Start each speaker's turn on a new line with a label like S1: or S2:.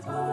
S1: Bye.